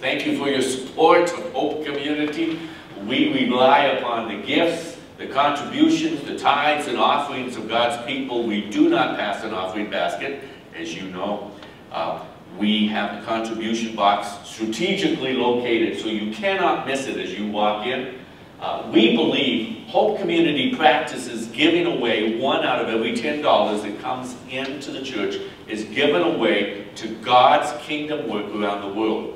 Thank you for your support of Hope Community. We rely upon the gifts, the contributions, the tithes and offerings of God's people. We do not pass an offering basket, as you know. Uh, we have the contribution box strategically located so you cannot miss it as you walk in. Uh, we believe Hope Community practices giving away one out of every $10 that comes into the church is given away to God's kingdom work around the world.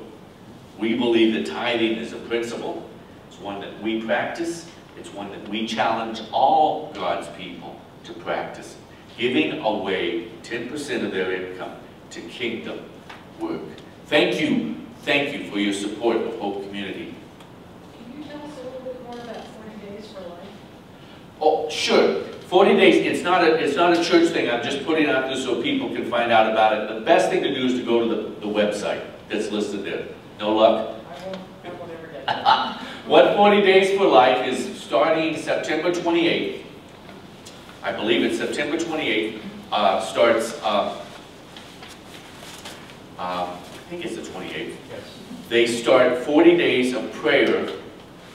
We believe that tithing is a principle. It's one that we practice. It's one that we challenge all God's people to practice. Giving away 10% of their income to kingdom work. Thank you. Thank you for your support of Hope Community. Can you tell us a little bit more about 40 Days for Life? Oh, sure. 40 days, it's not a, it's not a church thing. I'm just putting it out there so people can find out about it. The best thing to do is to go to the, the website that's listed there. No luck? I won't, I won't ever get it. What 40 Days for Life is starting September 28th. I believe it's September 28th. Uh, starts, uh, uh, I think it's the 28th. Yes. They start 40 days of prayer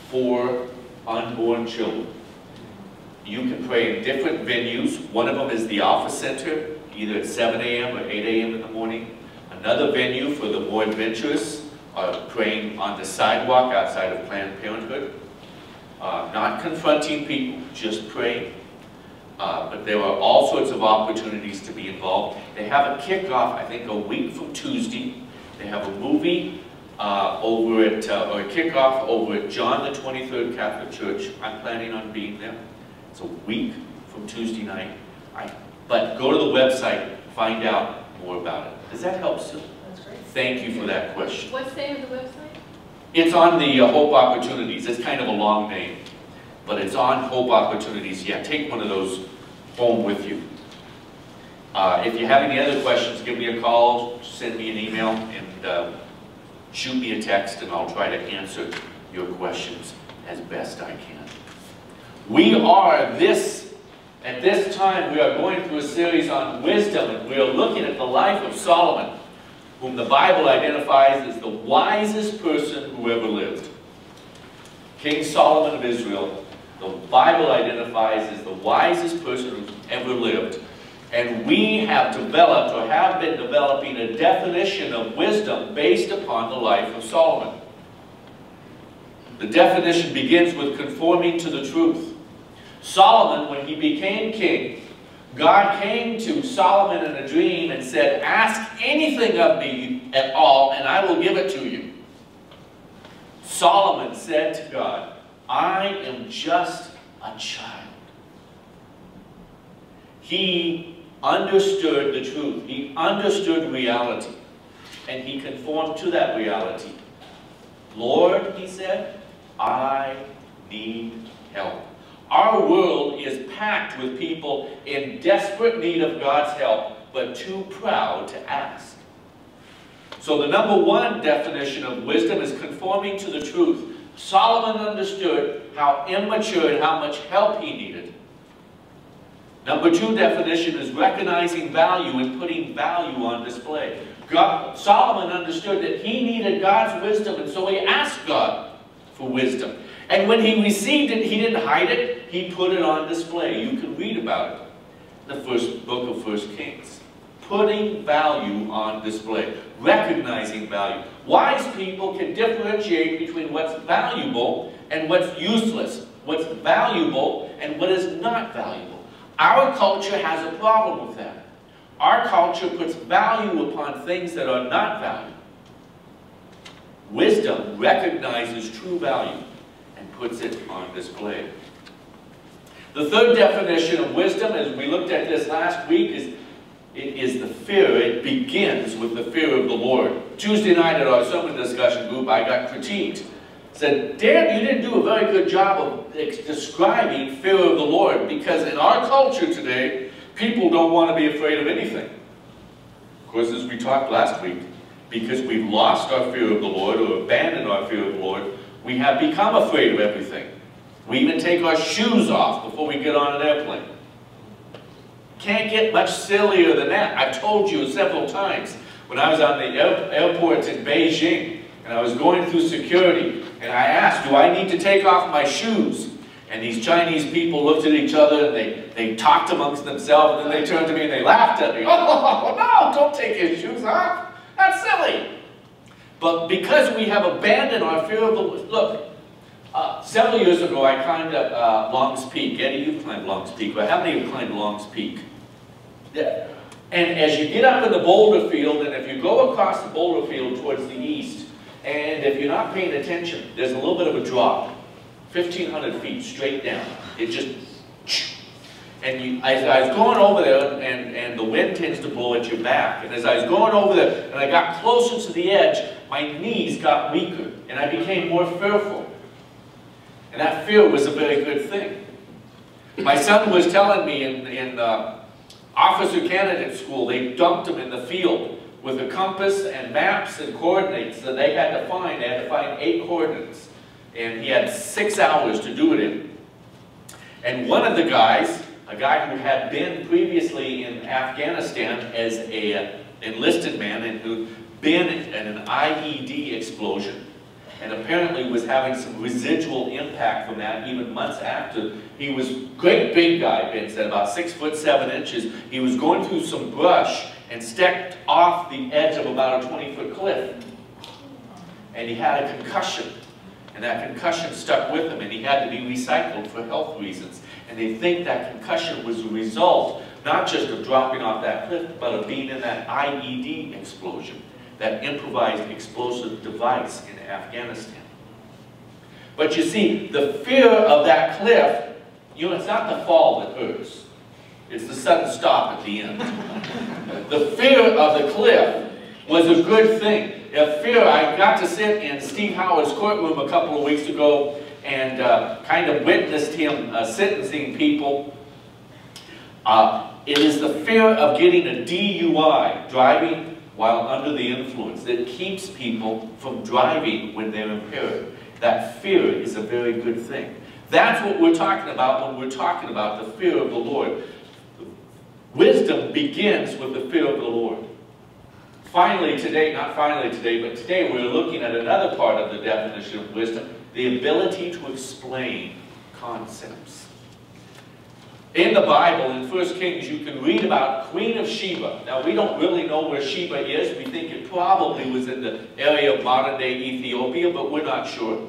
for unborn children. You can pray in different venues. One of them is the Alpha Center, either at 7 a.m. or 8 a.m. in the morning. Another venue for the more adventurous are praying on the sidewalk outside of Planned Parenthood. Uh, not confronting people, just praying. Uh, but there are all sorts of opportunities to be involved. They have a kickoff, I think, a week from Tuesday. They have a movie uh, over at, uh, or a kickoff over at John the 23rd Catholic Church. I'm planning on being there. It's a week from Tuesday night. I, but go to the website, find out more about it. Does that help, Sue? Thank you for that question. What's the name of the website? It's on the uh, Hope Opportunities. It's kind of a long name, but it's on Hope Opportunities. Yeah, take one of those home with you. Uh, if you have any other questions, give me a call, send me an email, and uh, shoot me a text, and I'll try to answer your questions as best I can. We are this, at this time, we are going through a series on wisdom, and we are looking at the life of Solomon whom the Bible identifies as the wisest person who ever lived. King Solomon of Israel, the Bible identifies as the wisest person who ever lived. And we have developed, or have been developing, a definition of wisdom based upon the life of Solomon. The definition begins with conforming to the truth. Solomon, when he became king, God came to Solomon in a dream and said, Ask anything of me at all, and I will give it to you. Solomon said to God, I am just a child. He understood the truth. He understood reality. And he conformed to that reality. Lord, he said, I need help. Our world is packed with people in desperate need of God's help, but too proud to ask. So the number one definition of wisdom is conforming to the truth. Solomon understood how immature and how much help he needed. Number two definition is recognizing value and putting value on display. God, Solomon understood that he needed God's wisdom, and so he asked God for wisdom. And when he received it, he didn't hide it, he put it on display. You can read about it the first book of First Kings. Putting value on display, recognizing value. Wise people can differentiate between what's valuable and what's useless, what's valuable and what is not valuable. Our culture has a problem with that. Our culture puts value upon things that are not valuable. Wisdom recognizes true value and puts it on display. The third definition of wisdom, as we looked at this last week, is it is the fear. It begins with the fear of the Lord. Tuesday night at our sermon discussion group, I got critiqued. Said, Dan, you didn't do a very good job of describing fear of the Lord because in our culture today, people don't want to be afraid of anything. Of course, as we talked last week, because we've lost our fear of the Lord or abandoned our fear of the Lord, we have become afraid of everything. We even take our shoes off before we get on an airplane. Can't get much sillier than that. I've told you several times. When I was on the air airport in Beijing, and I was going through security, and I asked, do I need to take off my shoes? And these Chinese people looked at each other, and they, they talked amongst themselves, and then they turned to me and they laughed at me. Oh, no, don't take your shoes off. That's silly. But because we have abandoned our fear of the look, uh, several years ago I climbed up uh, Long's Peak. Eddie, you've climbed Long's Peak. Well, how many of you climbed Long's Peak? Yeah. And as you get up in the boulder field, and if you go across the boulder field towards the east, and if you're not paying attention, there's a little bit of a drop. 1,500 feet straight down. It just, and you, as I was going over there, and, and the wind tends to blow at your back, and as I was going over there, and I got closer to the edge, my knees got weaker, and I became more fearful. And that fear was a very good thing. My son was telling me in, in uh, officer candidate school, they dumped him in the field with a compass and maps and coordinates that they had to find. They had to find eight coordinates. And he had six hours to do it in. And one of the guys, a guy who had been previously in Afghanistan as a enlisted man and who'd been in an IED explosion, and apparently was having some residual impact from that even months after. He was great big guy, Ben said, about six foot seven inches. He was going through some brush and stepped off the edge of about a 20 foot cliff. And he had a concussion. And that concussion stuck with him and he had to be recycled for health reasons. And they think that concussion was a result not just of dropping off that cliff, but of being in that IED explosion, that improvised explosive device in Afghanistan. But you see, the fear of that cliff, you know, it's not the fall that hurts. It's the sudden stop at the end. the fear of the cliff was a good thing. A fear, I got to sit in Steve Howard's courtroom a couple of weeks ago and uh, kind of witnessed him uh, sentencing people. Uh, it is the fear of getting a DUI, driving while under the influence that keeps people from driving when they're impaired. That fear is a very good thing. That's what we're talking about when we're talking about the fear of the Lord. Wisdom begins with the fear of the Lord. Finally today, not finally today, but today we're looking at another part of the definition of wisdom, the ability to explain concepts. In the Bible, in 1 Kings, you can read about Queen of Sheba. Now, we don't really know where Sheba is. We think it probably was in the area of modern-day Ethiopia, but we're not sure.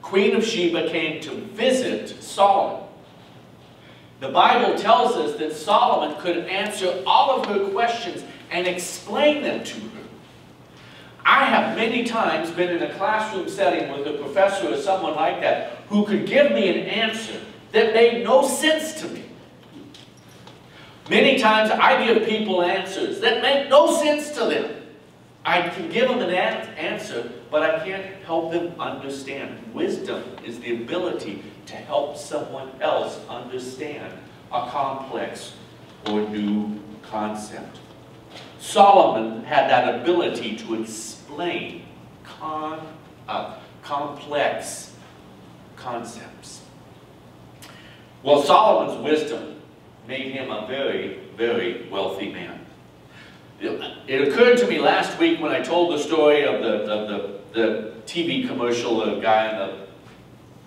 Queen of Sheba came to visit Solomon. The Bible tells us that Solomon could answer all of her questions and explain them to her. I have many times been in a classroom setting with a professor or someone like that who could give me an answer that made no sense to me. Many times I give people answers that make no sense to them. I can give them an answer, but I can't help them understand. Wisdom is the ability to help someone else understand a complex or new concept. Solomon had that ability to explain con, uh, complex concepts. Well, Solomon's wisdom made him a very, very wealthy man. It occurred to me last week when I told the story of the, of the, the TV commercial, of a guy on a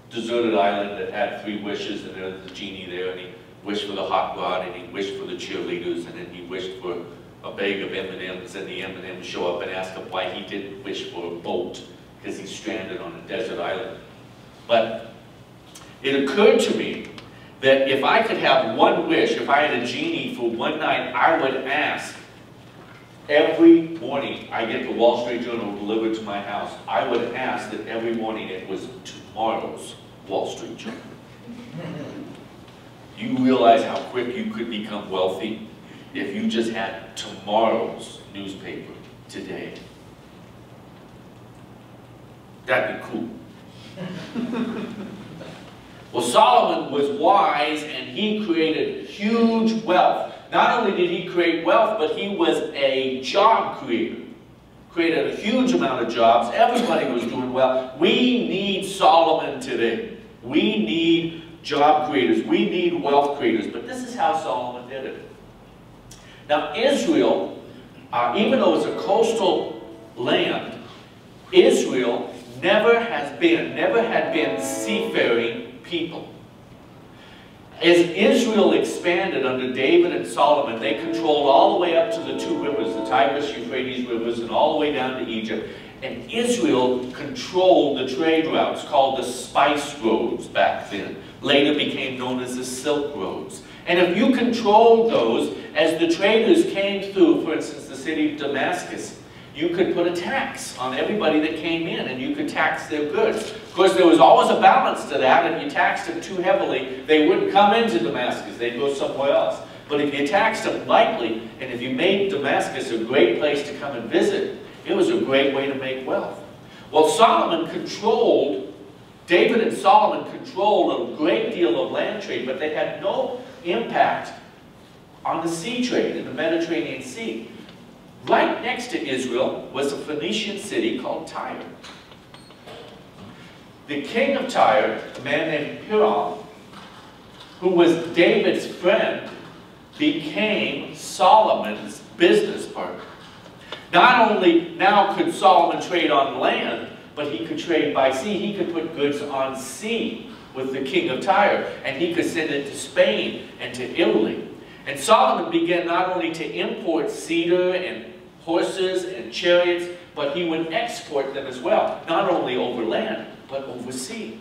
deserted island that had three wishes, and there was a genie there, and he wished for the hot rod, and he wished for the cheerleaders, and then he wished for a bag of M&Ms, and the M&Ms show up and ask him why he didn't wish for a boat, because he's stranded on a desert island. But it occurred to me that if I could have one wish, if I had a genie for one night, I would ask every morning I get the Wall Street Journal delivered to my house, I would ask that every morning it was tomorrow's Wall Street Journal. You realize how quick you could become wealthy if you just had tomorrow's newspaper today. That'd be cool. Well, Solomon was wise and he created huge wealth. Not only did he create wealth, but he was a job creator. Created a huge amount of jobs. Everybody was doing well. We need Solomon today. We need job creators. We need wealth creators. But this is how Solomon did it. Now, Israel, uh, even though it's a coastal land, Israel never has been, never had been seafaring people. As Israel expanded under David and Solomon, they controlled all the way up to the two rivers, the Tigris, Euphrates rivers, and all the way down to Egypt. And Israel controlled the trade routes called the spice roads back then. Later became known as the Silk Roads. And if you controlled those, as the traders came through, for instance, the city of Damascus, you could put a tax on everybody that came in and you could tax their goods. Of course, there was always a balance to that. If you taxed them too heavily, they wouldn't come into Damascus. They'd go somewhere else. But if you taxed them lightly, and if you made Damascus a great place to come and visit, it was a great way to make wealth. Well, Solomon controlled, David and Solomon controlled a great deal of land trade, but they had no impact on the sea trade in the Mediterranean Sea. Right next to Israel was a Phoenician city called Tyre. The king of Tyre, a man named Hiram, who was David's friend, became Solomon's business partner. Not only now could Solomon trade on land, but he could trade by sea. He could put goods on sea with the king of Tyre, and he could send it to Spain and to Italy. And Solomon began not only to import cedar and horses and chariots, but he would export them as well, not only over land, but over sea.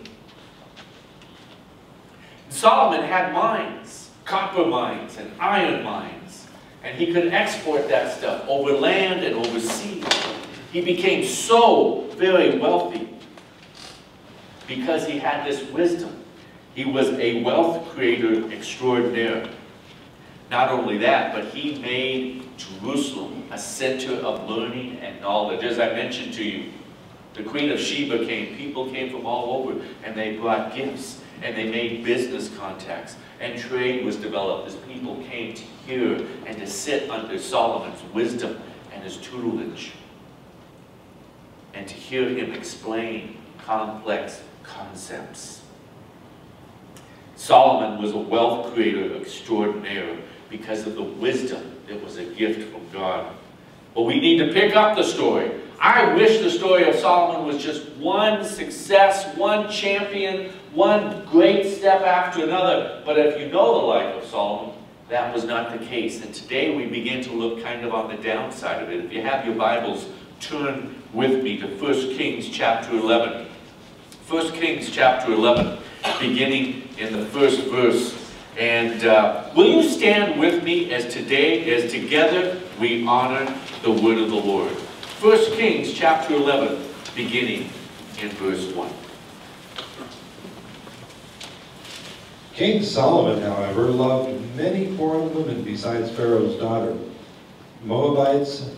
Solomon had mines, copper mines and iron mines, and he could export that stuff over land and over sea. He became so very wealthy because he had this wisdom. He was a wealth creator extraordinaire. Not only that, but he made Jerusalem a center of learning and knowledge. As I mentioned to you, the Queen of Sheba came, people came from all over, and they brought gifts, and they made business contacts, and trade was developed as people came to hear and to sit under Solomon's wisdom and his tutelage, and to hear him explain complex concepts. Solomon was a wealth creator extraordinaire because of the wisdom that was a gift from God. But we need to pick up the story. I wish the story of Solomon was just one success, one champion, one great step after another. But if you know the life of Solomon, that was not the case. And today we begin to look kind of on the downside of it. If you have your Bibles, turn with me to 1 Kings chapter 11. 1 Kings chapter 11, beginning in the first verse. And uh, will you stand with me as today, as together we honor the word of the Lord. 1 Kings chapter 11, beginning in verse 1. King Solomon, however, loved many foreign women besides Pharaoh's daughter, Moabites,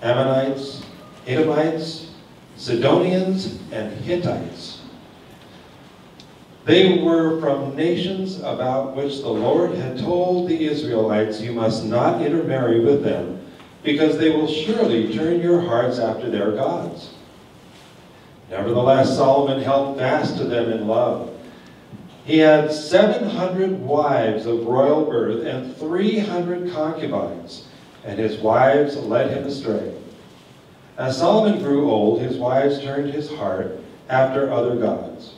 Ammonites, Edomites, Sidonians, and Hittites. They were from nations about which the Lord had told the Israelites, You must not intermarry with them, because they will surely turn your hearts after their gods. Nevertheless, Solomon held fast to them in love. He had 700 wives of royal birth and 300 concubines, and his wives led him astray. As Solomon grew old, his wives turned his heart after other gods.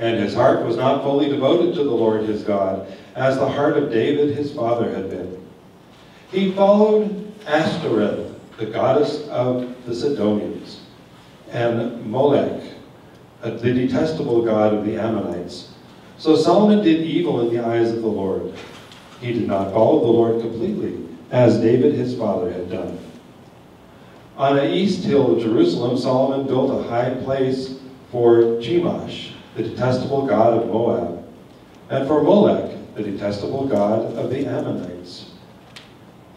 And his heart was not fully devoted to the Lord his God, as the heart of David his father had been. He followed Ashtoreth, the goddess of the Sidonians, and Molech, the detestable god of the Ammonites. So Solomon did evil in the eyes of the Lord. He did not follow the Lord completely, as David his father had done. On the east hill of Jerusalem, Solomon built a high place for Chemosh, the detestable god of Moab, and for Molech, the detestable god of the Ammonites.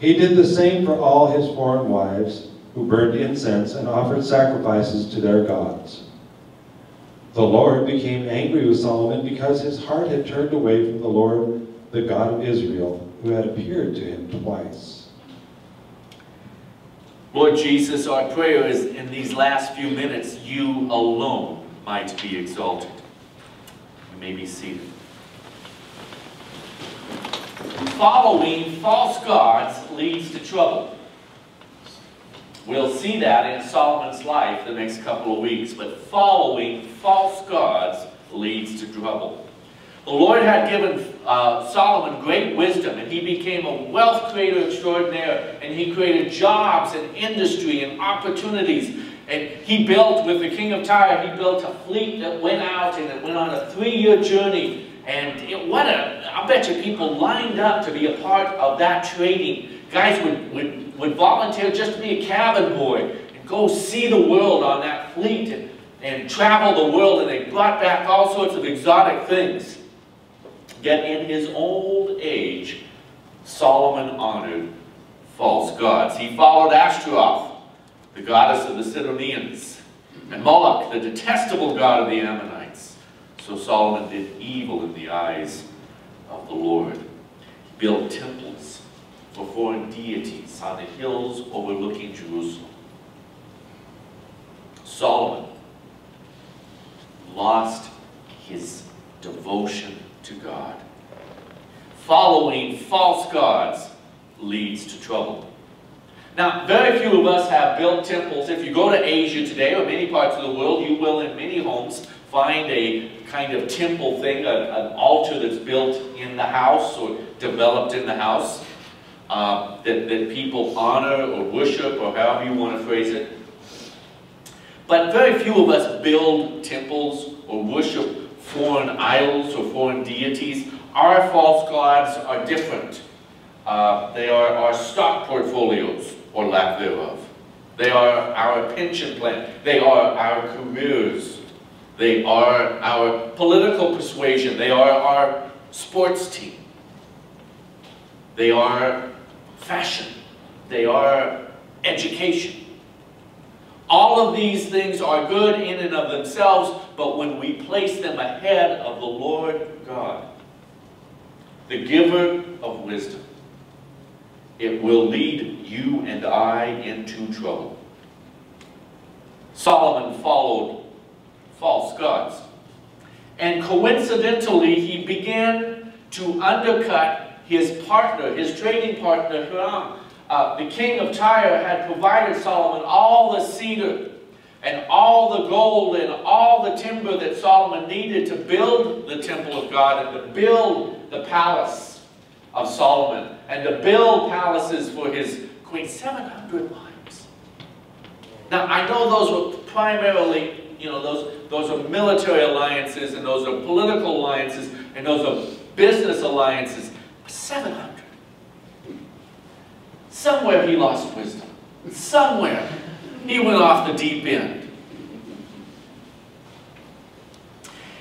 He did the same for all his foreign wives, who burned incense and offered sacrifices to their gods. The Lord became angry with Solomon because his heart had turned away from the Lord, the God of Israel, who had appeared to him twice. Lord Jesus, our prayer is in these last few minutes, you alone might be exalted. You may be seated. Following false gods leads to trouble. We'll see that in Solomon's life the next couple of weeks. But following false gods leads to trouble. The Lord had given uh, Solomon great wisdom, and he became a wealth creator extraordinaire, and he created jobs and industry and opportunities. And he built, with the king of Tyre, he built a fleet that went out and it went on a three-year journey. And it, what a, I bet you people lined up to be a part of that trading. Guys would, would, would volunteer just to be a cabin boy and go see the world on that fleet and, and travel the world. And they brought back all sorts of exotic things. Yet in his old age, Solomon honored false gods. He followed Ashtaroth, the goddess of the Sidonians, and Moloch, the detestable god of the Ammonites. So Solomon did evil in the eyes of the Lord. He built temples for foreign deities on the hills overlooking Jerusalem. Solomon lost his devotion to God. Following false gods leads to trouble. Now, very few of us have built temples. If you go to Asia today or many parts of the world, you will in many homes find a kind of temple thing, a, an altar that's built in the house or developed in the house uh, that, that people honor or worship or however you want to phrase it. But very few of us build temples or worship foreign idols or foreign deities. Our false gods are different. Uh, they are our stock portfolios, or lack thereof. They are our pension plan. They are our careers. They are our political persuasion. They are our sports team. They are fashion. They are education. All of these things are good in and of themselves, but when we place them ahead of the Lord God, the giver of wisdom, it will lead you and I into trouble. Solomon followed false gods. And coincidentally, he began to undercut his partner, his trading partner, Hiram. Uh, the king of Tyre had provided Solomon all the cedar and all the gold and all the timber that Solomon needed to build the temple of God and to build the palace of Solomon and to build palaces for his queen. 700 wives. Now, I know those were primarily, you know, those, those are military alliances and those are political alliances and those are business alliances. 700. Somewhere he lost wisdom. Somewhere he went off the deep end.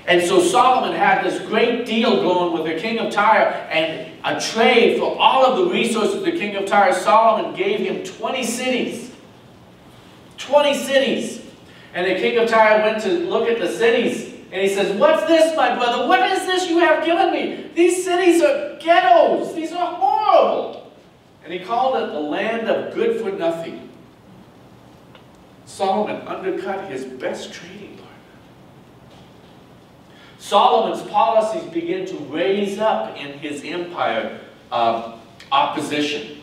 And so Solomon had this great deal going with the king of Tyre and a trade for all of the resources the king of Tyre. Solomon gave him 20 cities. 20 cities. And the king of Tyre went to look at the cities and he says, What's this, my brother? What is this you have given me? These cities are ghettos. These are horrible. And he called it the land of good for nothing. Solomon undercut his best trading partner. Solomon's policies begin to raise up in his empire uh, opposition.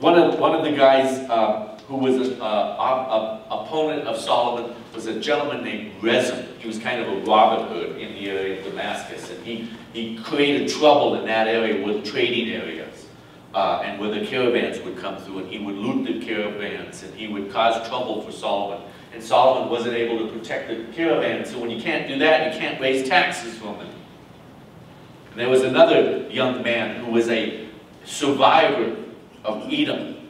One of, one of the guys uh, who was an opponent of Solomon was a gentleman named Rezin. He was kind of a Robin Hood in the area of Damascus, and he, he created trouble in that area with trading areas. Uh, and where the caravans would come through, and he would loot the caravans, and he would cause trouble for Solomon. And Solomon wasn't able to protect the caravan, so when you can't do that, you can't raise taxes from them. And there was another young man who was a survivor of Edom.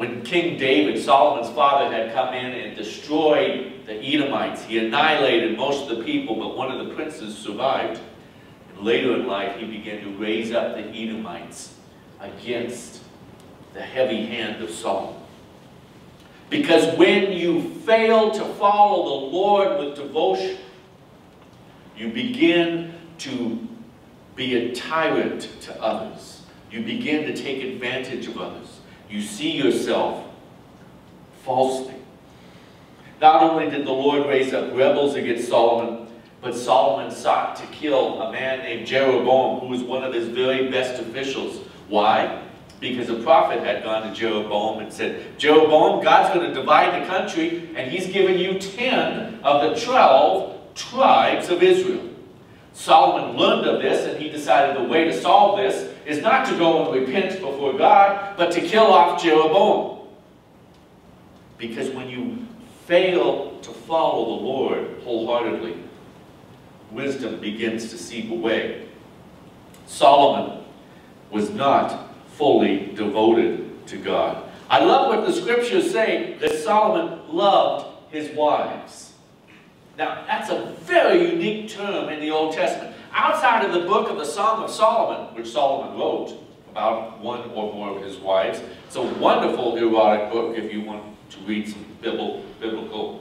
When King David, Solomon's father, had come in and destroyed the Edomites, he annihilated most of the people, but one of the princes survived. And later in life, he began to raise up the Edomites against the heavy hand of Saul. Because when you fail to follow the Lord with devotion, you begin to be a tyrant to others. You begin to take advantage of others. You see yourself falsely. Not only did the Lord raise up rebels against Solomon, but Solomon sought to kill a man named Jeroboam, who was one of his very best officials. Why? because a prophet had gone to Jeroboam and said, Jeroboam, God's going to divide the country, and he's given you 10 of the 12 tribes of Israel. Solomon learned of this, and he decided the way to solve this is not to go and repent before God, but to kill off Jeroboam. Because when you fail to follow the Lord wholeheartedly, wisdom begins to seep away. Solomon was not fully devoted to God. I love what the scriptures say that Solomon loved his wives. Now, that's a very unique term in the Old Testament. Outside of the book of the Song of Solomon, which Solomon wrote about one or more of his wives, it's a wonderful erotic book if you want to read some biblical,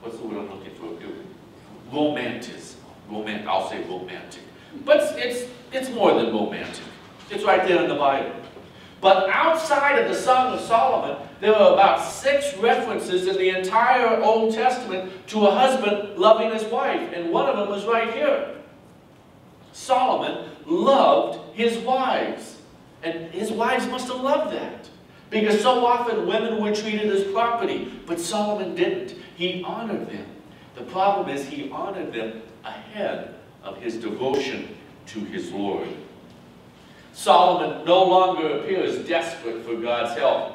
what's the word I'm looking for? Romanticism. Romantic, I'll say romantic. But it's, it's more than romantic. It's right there in the Bible. But outside of the Song of Solomon, there are about six references in the entire Old Testament to a husband loving his wife. And one of them is right here. Solomon loved his wives. And his wives must have loved that. Because so often women were treated as property. But Solomon didn't. He honored them. The problem is he honored them ahead of his devotion to his Lord. Solomon no longer appears desperate for God's help.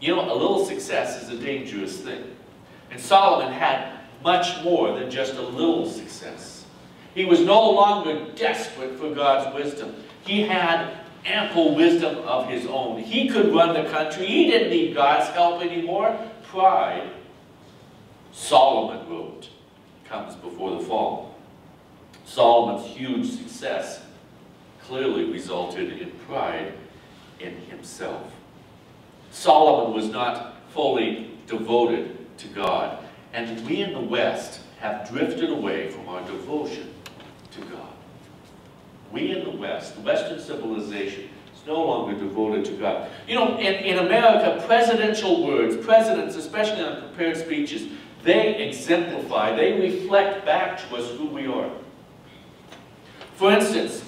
You know, a little success is a dangerous thing. And Solomon had much more than just a little success. He was no longer desperate for God's wisdom. He had ample wisdom of his own. He could run the country. He didn't need God's help anymore. Pride, Solomon wrote, comes before the fall. Solomon's huge success clearly resulted in pride in himself. Solomon was not fully devoted to God. And we in the West have drifted away from our devotion to God. We in the West, Western civilization, is no longer devoted to God. You know, in, in America, presidential words, presidents, especially on prepared speeches, they exemplify, they reflect back to us who we are. For instance,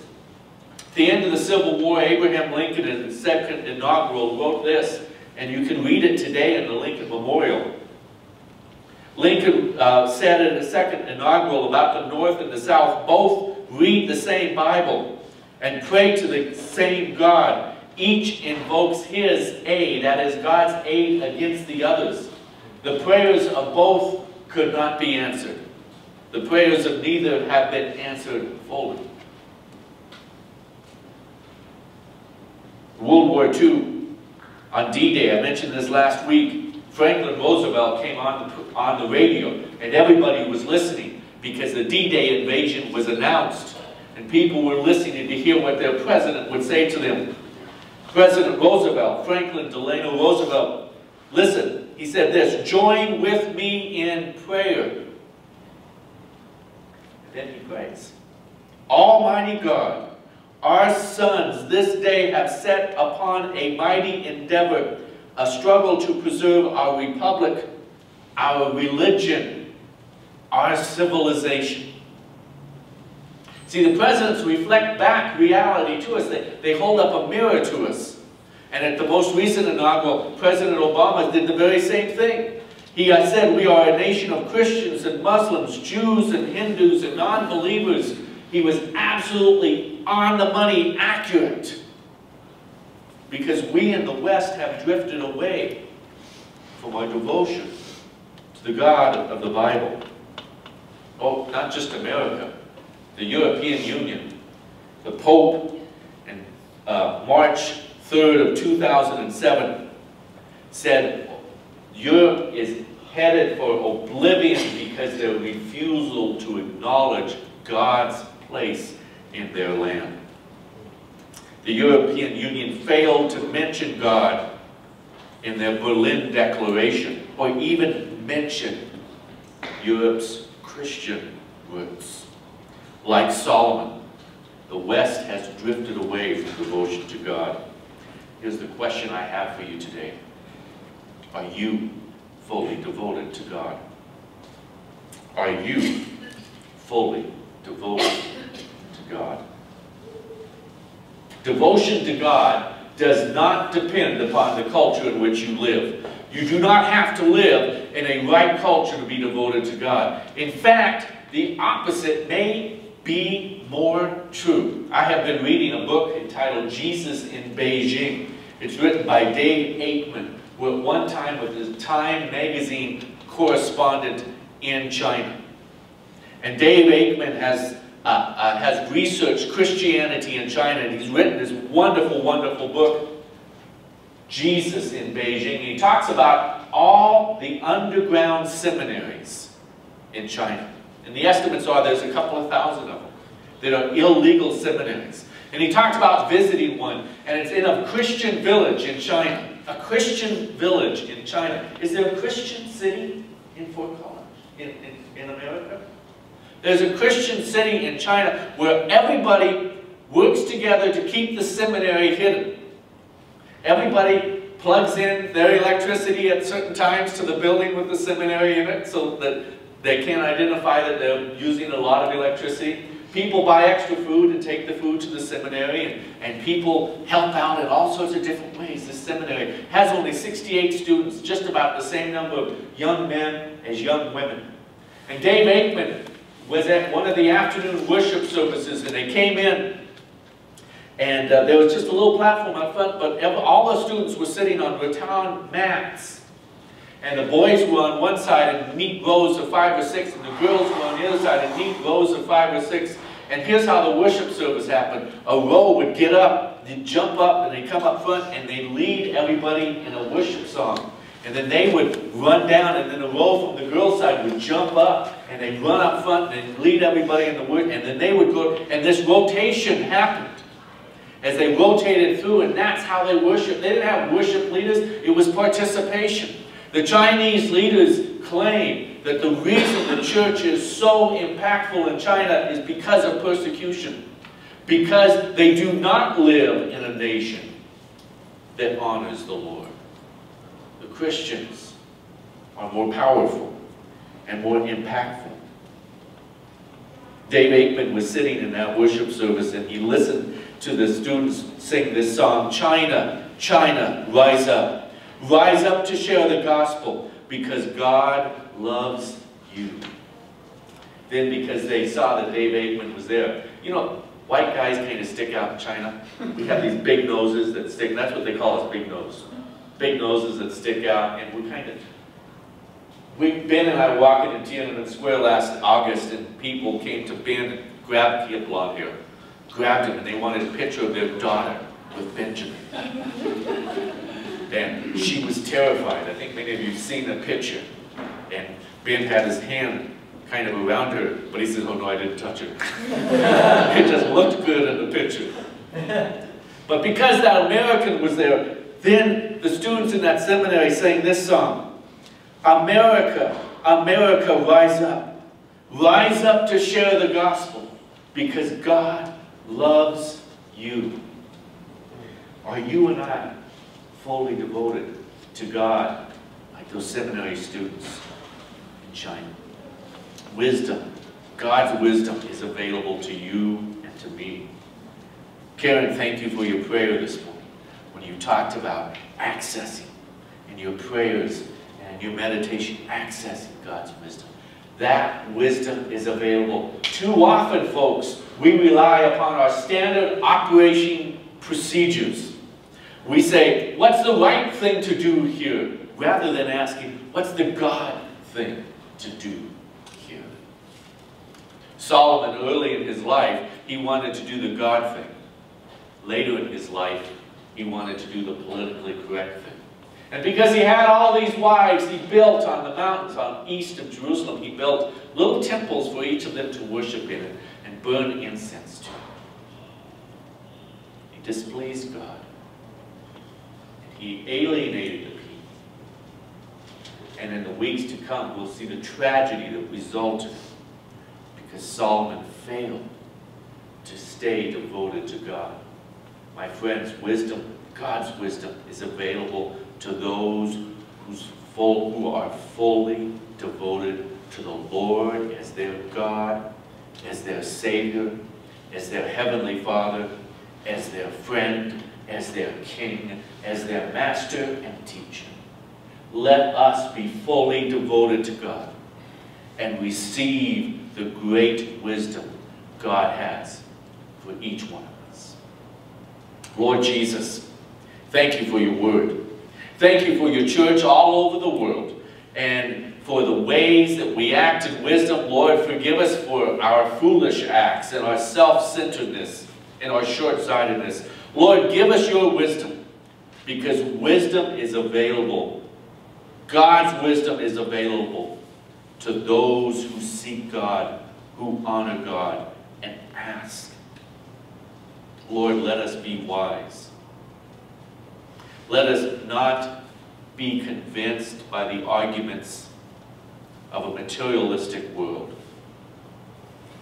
the end of the Civil War, Abraham Lincoln in his second inaugural wrote this, and you can read it today in the Lincoln Memorial. Lincoln uh, said in his second inaugural about the North and the South both read the same Bible and pray to the same God. Each invokes his aid, that is God's aid against the others. The prayers of both could not be answered. The prayers of neither have been answered fully. World War II, on D-Day, I mentioned this last week, Franklin Roosevelt came on the, on the radio and everybody was listening because the D-Day invasion was announced and people were listening to hear what their president would say to them. President Roosevelt, Franklin Delano Roosevelt, listen, he said this, join with me in prayer. And then he prays. Almighty God, our sons this day have set upon a mighty endeavor a struggle to preserve our republic, our religion, our civilization. See, the presidents reflect back reality to us. They, they hold up a mirror to us. And at the most recent inaugural, President Obama did the very same thing. He said, we are a nation of Christians and Muslims, Jews and Hindus and non-believers. He was absolutely on the money accurate because we in the West have drifted away from our devotion to the God of the Bible. Oh, not just America, the European Union, the Pope, in uh, March 3rd of 2007 said Europe is headed for oblivion because their refusal to acknowledge God's place in their land the European Union failed to mention God in their Berlin Declaration or even mention Europe's Christian roots. Like Solomon, the West has drifted away from devotion to God. Here's the question I have for you today. Are you fully devoted to God? Are you fully devoted God? Devotion to God does not depend upon the culture in which you live. You do not have to live in a right culture to be devoted to God. In fact, the opposite may be more true. I have been reading a book entitled Jesus in Beijing. It's written by Dave Aikman, who at one time was the Time magazine correspondent in China. And Dave Aikman has, uh, uh, has researched Christianity in China, and he's written this wonderful, wonderful book, Jesus in Beijing. And he talks about all the underground seminaries in China. And the estimates are there's a couple of thousand of them that are illegal seminaries. And he talks about visiting one, and it's in a Christian village in China. A Christian village in China. Is there a Christian city in Fort Collins, in, in, in America? There's a Christian city in China where everybody works together to keep the seminary hidden. Everybody plugs in their electricity at certain times to the building with the seminary in it so that they can't identify that they're using a lot of electricity. People buy extra food and take the food to the seminary, and, and people help out in all sorts of different ways. This seminary has only 68 students, just about the same number of young men as young women. And Dave Aikman was at one of the afternoon worship services, and they came in, and uh, there was just a little platform out front, but all the students were sitting on rattan mats. And the boys were on one side in neat rows of five or six, and the girls were on the other side in neat rows of five or six. And here's how the worship service happened. A row would get up, they'd jump up, and they'd come up front, and they'd lead everybody in a worship song. And then they would run down, and then the row from the girls' side would jump up, and they'd run up front, and they'd lead everybody in the worship, and then they would go, and this rotation happened. As they rotated through, and that's how they worshiped. They didn't have worship leaders, it was participation. The Chinese leaders claim that the reason the church is so impactful in China is because of persecution. Because they do not live in a nation that honors the Lord. Christians are more powerful and more impactful. Dave Aikman was sitting in that worship service and he listened to the students sing this song, China, China, rise up. Rise up to share the gospel because God loves you. Then because they saw that Dave Aikman was there. You know, white guys kind of stick out in China. We have these big noses that stick, that's what they call us, big nose. Big noses that stick out, and we kind of, we, Ben and I walked into Tiananmen Square last August, and people came to Ben and grabbed, he had blonde hair, grabbed him, and they wanted a picture of their daughter with Benjamin. And she was terrified. I think many of you have seen the picture. And Ben had his hand kind of around her, but he says, oh no, I didn't touch her. it just looked good in the picture. But because that American was there, then the students in that seminary sang this song. America, America, rise up. Rise up to share the gospel because God loves you. Are you and I fully devoted to God, like those seminary students in China. Wisdom, God's wisdom is available to you and to me. Karen, thank you for your prayer this morning when you talked about accessing in your prayers and your meditation, accessing God's wisdom. That wisdom is available. Too often, folks, we rely upon our standard operation procedures we say, what's the right thing to do here? Rather than asking, what's the God thing to do here? Solomon, early in his life, he wanted to do the God thing. Later in his life, he wanted to do the politically correct thing. And because he had all these wives, he built on the mountains on east of Jerusalem, he built little temples for each of them to worship in and burn incense to. He displeased God. He alienated the people. And in the weeks to come, we'll see the tragedy that resulted because Solomon failed to stay devoted to God. My friends, wisdom, God's wisdom is available to those full, who are fully devoted to the Lord as their God, as their Savior, as their Heavenly Father, as their friend, as their king, as their master and teacher. Let us be fully devoted to God and receive the great wisdom God has for each one of us. Lord Jesus, thank you for your word. Thank you for your church all over the world and for the ways that we act in wisdom. Lord, forgive us for our foolish acts and our self-centeredness and our short-sightedness. Lord, give us your wisdom because wisdom is available. God's wisdom is available to those who seek God, who honor God, and ask. Lord, let us be wise. Let us not be convinced by the arguments of a materialistic world.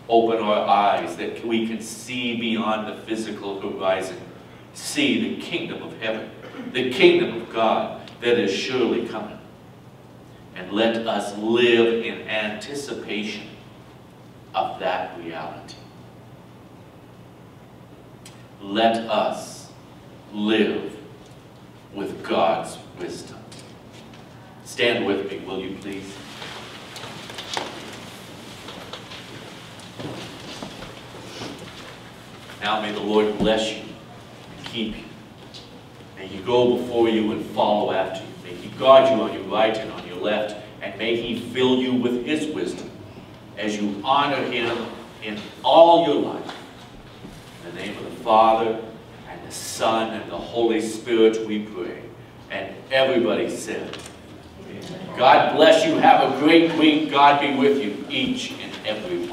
Open our eyes that we can see beyond the physical horizon, see the kingdom of heaven, the kingdom of God that is surely coming. And let us live in anticipation of that reality. Let us live with God's wisdom. Stand with me, will you please? Now may the Lord bless you and keep you. May he go before you and follow after you. May he guard you on your right and on your left. And may he fill you with his wisdom as you honor him in all your life. In the name of the Father, and the Son, and the Holy Spirit we pray. And everybody said, God bless you. Have a great week. God be with you each and every